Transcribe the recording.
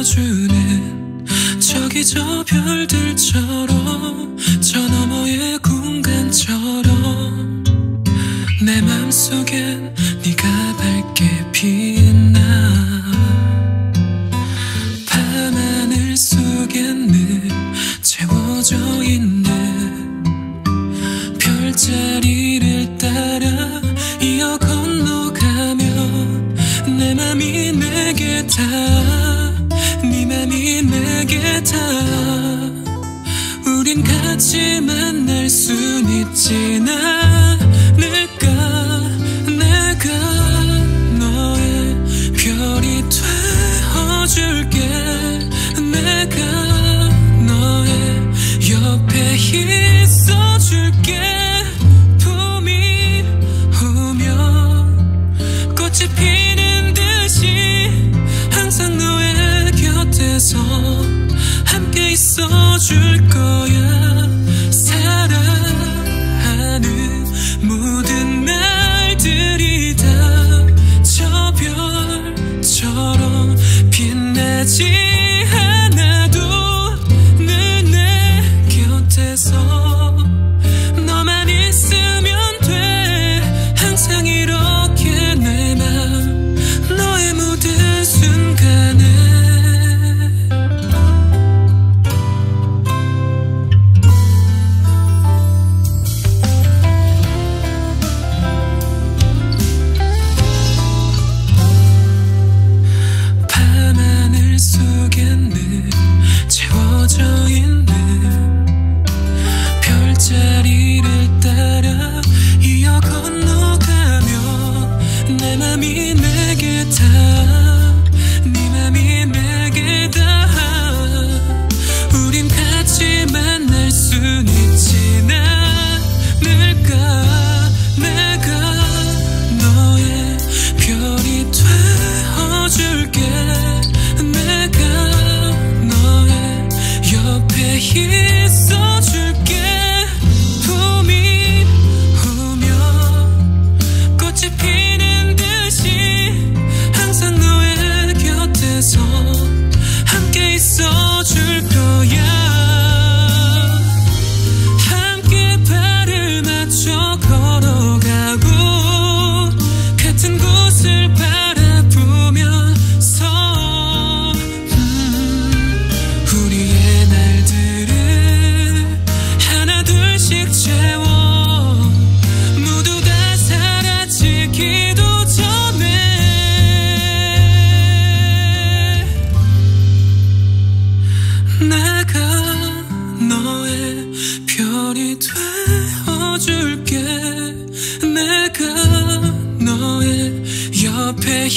비춰주는 저기 저 별들처럼 저 너머의 공간처럼 내 맘속엔 네가 밝게 빛나. 밤하늘 속엔 늘 채워져 있는 별자리를 따라 이어 건너가면 내 맘이 내게 닿네 내게 닿아 우린 같이 만날 순 있진 않을까 내가 너의 별이 되어줄게 있어줄 거야 자리를 따라 이어 건너가면 내 맘이 되어줄게. 내가 너의 옆에